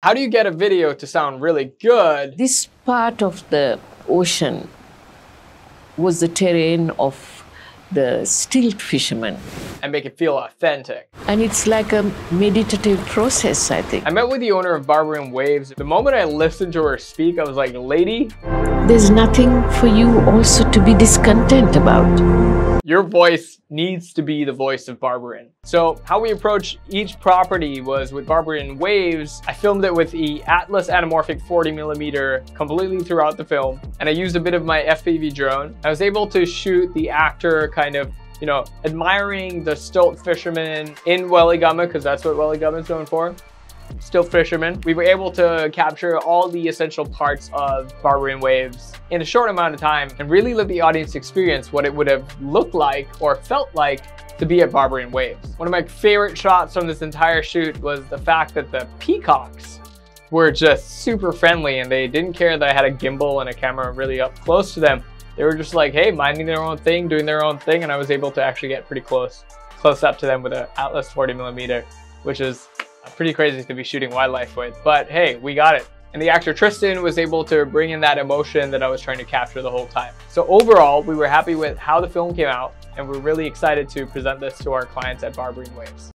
How do you get a video to sound really good? This part of the ocean was the terrain of the stilt fishermen. And make it feel authentic. And it's like a meditative process, I think. I met with the owner of Barberyn Waves. The moment I listened to her speak, I was like, lady, there's nothing for you also to be discontent about. Your voice needs to be the voice of Barberyn. So how we approached each property was with Barberyn Waves. I filmed it with the Atlas Anamorphic 40 millimeter completely throughout the film. And I used a bit of my FPV drone. I was able to shoot the actor kind of you know, admiring the stilt fisherman in Weligama, because that's what Weligama is known for stilt fishermen. We were able to capture all the essential parts of Barberyn Waves in a short amount of time and really let the audience experience what it would have looked like or felt like to be at Barberyn Waves. One of my favorite shots from this entire shoot was the fact that the peacocks were just super friendly and they didn't care that I had a gimbal and a camera really up close to them. They were just like, hey, minding their own thing, doing their own thing, and I was able to actually get pretty close, close up to them with an Atlas 40 millimeter, which is pretty crazy to be shooting wildlife with, but hey, we got it. And the actor Tristan was able to bring in that emotion that I was trying to capture the whole time. So overall, we were happy with how the film came out, and we're really excited to present this to our clients at Barberyn Waves.